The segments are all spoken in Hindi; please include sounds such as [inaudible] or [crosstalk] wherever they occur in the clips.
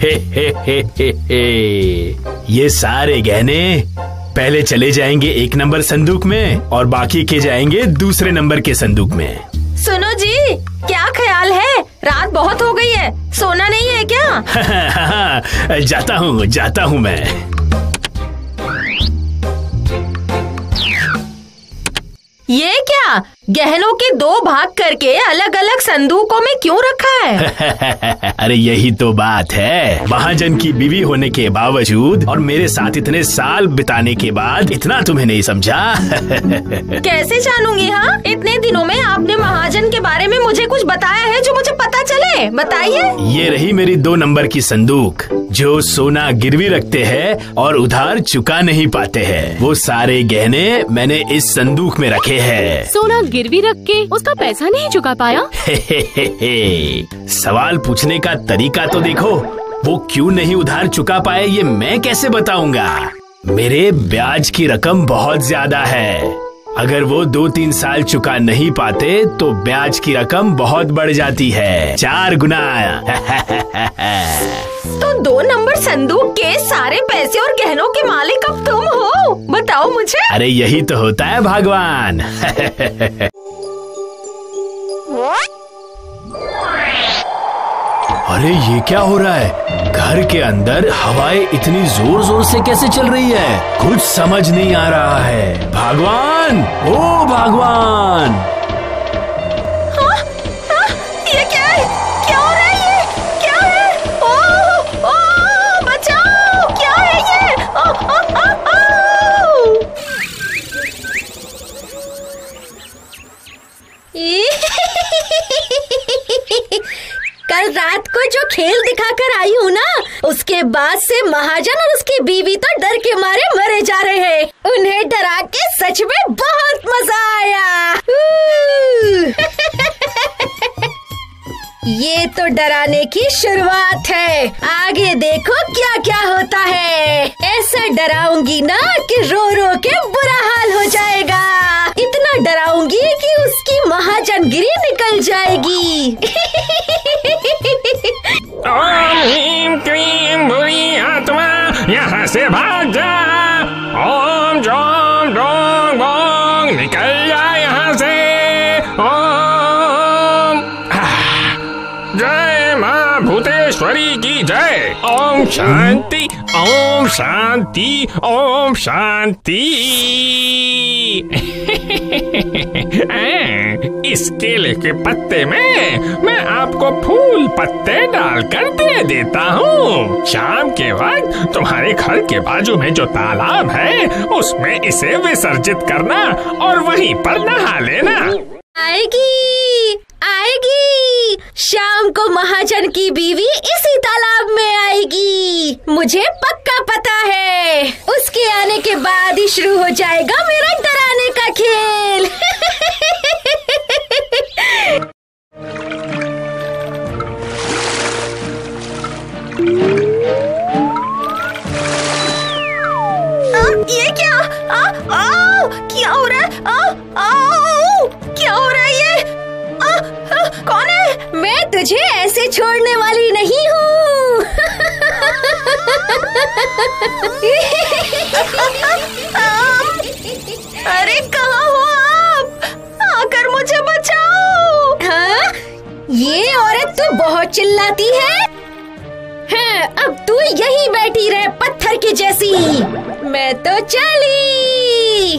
हे हे हे हे हे। ये सारे गहने पहले चले जाएँगे एक नंबर संदूक में और बाकी के जाएँगे दूसरे नंबर के संदूक में। सुनो जी क्या ख्याल है? रात बहुत हो गई है। सोना नहीं है क्या? [laughs] जाता हूँ जाता हूँ मैं। ये क्या? गहनों के दो भाग करके अलग अलग संदूकों में क्यों रखा है? [laughs] अरे यही तो बात है। महाजन की बीवी होने के बावजूद और मेरे साथ इतने साल बिताने के बाद इतना तुम्हें नहीं समझा। [laughs] कैसे जानूँगी हाँ? इतने दिनों में आपने महाजन के बारे में मुझे कुछ बताया है जो मुझे पता चले? बताइए। ये रही मेरी दो नंबर की संदूक जो सोना गिरवी रखते हैं और उधार चुका नहीं पाते हैं। वो सारे गहने मैंने इस संदूक में रखे हैं। सोना गिरवी रख के उसका पैसा नहीं चुका पाया? हे हे हे हे। सवाल पूछने का तरीका तो देखो। वो क्यों नहीं उधार चुका पाए ये मैं कैसे बताऊँगा? मेरे ब्याज की रकम बहुत ज़्यादा है। अगर वो दो तीन साल चुका नहीं पाते तो ब्याज की रकम बहुत बढ़ जाती है। चार गुना। [laughs] तो दो नंबर संदूक के सारे पैसे और गहनों के मालिक अब तुम हो। बताओ मुझे। अरे यही तो होता है भगवान। [laughs] अरे, ये क्या हो रहा है? घर के अंदर हवाएँ इतनी ज़ोर ज़ोर से कैसे चल रही है? कुछ समझ नहीं आ रहा है। भगवान! ओ, भगवान! उसके बाद से महाजन और उसकी बीवी तो डर के मारे मरे जा रहे हैं। उन्हें डरा के सच में बहुत मज़ा आया। ये तो डराने की शुरुआत है। आगे देखो क्या क्या होता है। ऐसा डराऊँगी ना कि रो रो के बुरा हाल हो जाएगा। इतना डराऊँगी कि उसकी महाजनगिरी निकल जाएगी। निकल जा यहाँ से। ओम। जय माँ भूतेश्वरी की जय। ओम शांति ओम शांति ओम शांति। इस केले के पत्ते में मैं आपको फूल पत्ते डालकर दे देता हूँ। शाम के वक्त तुम्हारे घर के बाजू में जो तालाब है, उसमें इसे विसर्जित करना और वहीं पर नहा लेना। आएगी आएगी। शाम को महाजन की बीवी इसी तालाब में आएगी। मुझे पक्का पता है। उसके आने के बाद ही शुरू हो जाएगा मेरा डराने का खेल। [laughs] आ, ये क्या आ, आ, क्या हो रहा है आ, आ, क्या हो रहा है ये आ, आ, कौन है मैं तुझे ऐसे छोड़ने वाली नहीं हूँ। [laughs] अरे कहाँ हो आप? आकर मुझे बचाओ। हाँ? ये औरत तो बहुत चिल्लाती है। बैठी रहे पत्थर की जैसी। मैं तो चली।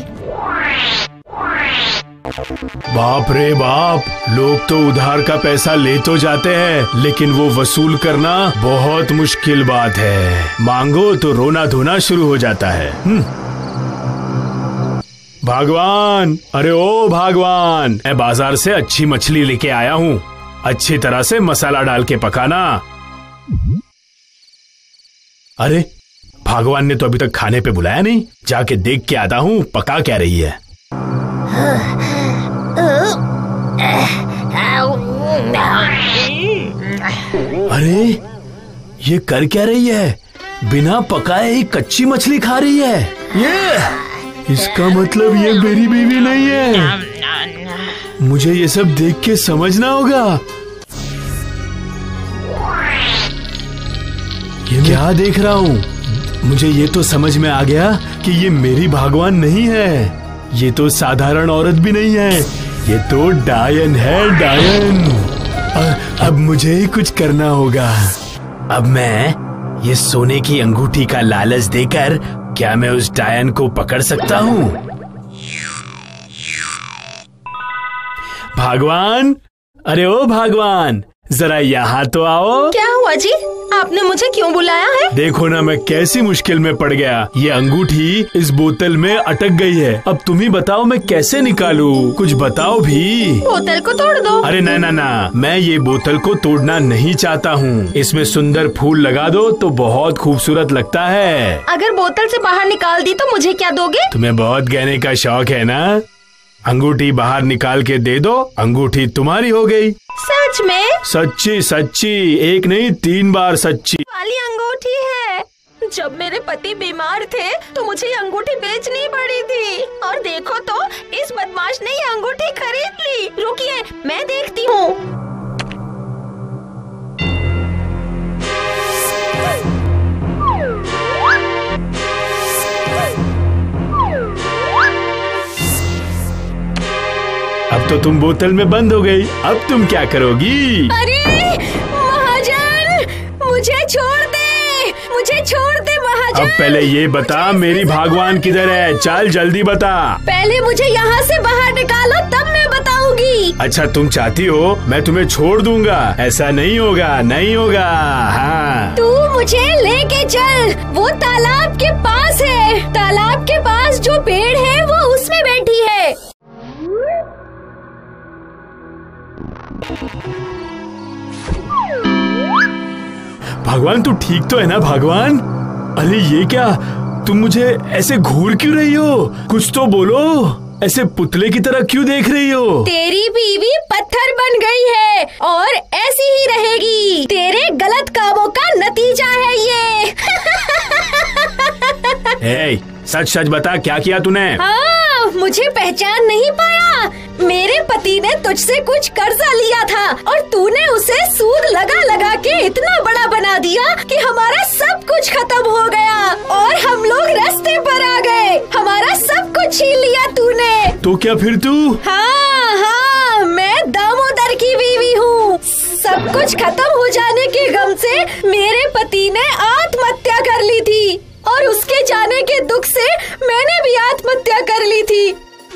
बाप रे बाप, लोग तो उधार का पैसा ले तो जाते हैं, लेकिन वो वसूल करना बहुत मुश्किल बात है। मांगो तो रोना धोना शुरू हो जाता है। हम्म। भगवान, अरे ओ भगवान, मैं बाज़ार से अच्छी मछली लेके आया हूँ। अच्छी तरह से मसाला डाल के पकाना। अरे, भगवान ने तो अभी तक खाने पे बुलाया नहीं। जाके देख के आता हूँ, पका क्या रही है। अरे, ये कर क्या रही है? बिना पकाए ही कच्ची मछली खा रही है। ये, इसका मतलब ये मेरी बीवी नहीं है। मुझे ये सब देख के समझना होगा। ये क्या देख रहा हूँ? मुझे ये तो समझ में आ गया कि ये मेरी भगवान नहीं है। ये तो साधारण औरत भी नहीं है। ये तो डायन है डायन। अब मुझे ही कुछ करना होगा। अब मैं ये सोने की अंगूठी का लालच देकर क्या मैं उस डायन को पकड़ सकता हूँ? भगवान? अरे ओ भगवान जरा यहाँ तो आओ। क्या हुआ जी? आपने मुझे क्यों बुलाया है? देखो ना मैं कैसी मुश्किल में पड़ गया। ये अंगूठी इस बोतल में अटक गई है। अब तुम ही बताओ मैं कैसे निकालू? कुछ बताओ भी। बोतल को तोड़ दो। अरे ना ना ना। मैं ये बोतल को तोड़ना नहीं चाहता हूँ। इसमें सुंदर फूल लगा दो तो बहुत खूबसूरत लगता है। अगर बोतल से बाहर निकाल दी तो मुझे क्या दोगे? तुम्हें बहुत गहने का शौक है ना? अंगूठी बाहर निकाल के दे दो अंगूठी तुम्हारी हो गई। सच में? सच्ची सच्ची एक नहीं तीन बार सच्ची। वाली अंगूठी है। जब मेरे पति बीमार थे तो मुझे अंगूठी बेचनी पड़ी। अब तो तुम बोतल में बंद हो गई। अब तुम क्या करोगी? अरे महाजन मुझे छोड़ दे मुझे छोड़ दे महाजन। अब पहले ये बता मेरी भगवान किधर है? चल जल्दी बता। पहले मुझे यहाँ से बाहर निकालो तब मैं बताऊँगी। अच्छा तुम चाहती हो मैं तुम्हें छोड़ दूँगा। ऐसा नहीं होगा नहीं होगा। हाँ। तू मुझे लेके चल वो तालाब के पास है। तालाब के पास जो पेड़ है वो उसमें बैठी है। भगवान तू ठीक तो है ना भगवान? अरे ये क्या? तुम मुझे ऐसे घूर क्यों रही हो? कुछ तो बोलो। ऐसे पुतले की तरह क्यों देख रही हो? तेरी बीवी पत्थर बन गई है और ऐसी ही रहेगी। तेरे गलत कामों का नतीजा है ये। [laughs] सच सच बता क्या किया तूने? हाँ मुझे पहचान नहीं पाया। मेरे पति ने तुझसे कुछ कर्जा लिया था और तूने उसे सूद लगा लगा के इतना बड़ा बना दिया कि हमारा सब कुछ खत्म हो गया और हम लोग रास्ते पर आ गए। हमारा सब कुछ छीन लिया तूने। तो क्या फिर तू? हाँ हाँ मैं दामोदर की बीवी हूँ। सब कुछ खत्म हो जाने के गम से मेरे पति ने आत्महत्या कर ली थी और उसके जाने के दुख से मैंने भी आत्महत्या कर ली थी।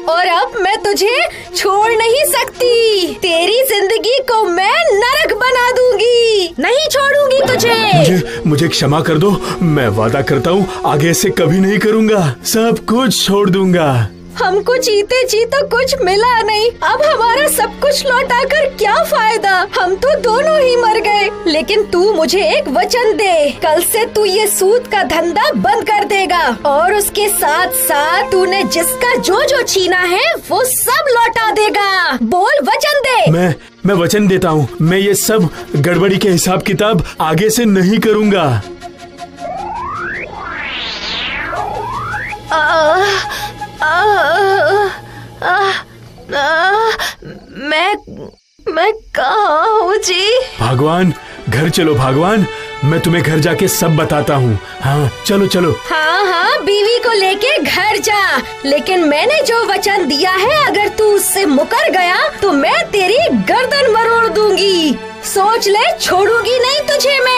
और अब मैं तुझे छोड़ नहीं सकती। तेरी ज़िंदगी को मैं नरक बना दूँगी। नहीं छोड़ूँगी तुझे। मुझे मुझे क्षमा कर दो। मैं वादा करता हूँ, आगे ऐसे कभी नहीं करूँगा। सब कुछ छोड़ दूँगा। हमको जीते जी तो कुछ मिला नहीं। अब हमारा सब कुछ लौटा कर क्या फ़ायदा? हम तो दोनों ही मर गए। लेकिन तू मुझे एक वचन दे। कल से तू ये सूद का धंधा बंद कर देगा। और उसके साथ साथ तूने जिसका जो जो छीना है वो सब लौटा देगा। बोल वचन दे। मैं मैं वचन देता हूँ। मैं ये सब गड़बड़ी के हिसाब किताब आगे से नहीं करूँगा। मैं मैं कहाँ हूँ जी? भगवान घर चलो भगवान। मैं तुम्हें घर जाके सब बताता हूँ। हाँ चलो चलो। हाँ हाँ बीवी को लेके घर जा। लेकिन मैंने जो वचन दिया है अगर तू उससे मुकर गया तो मैं तेरी गर्दन मरोड़ दूँगी। सोच ले छोड़ूँगी नहीं तुझे मैं।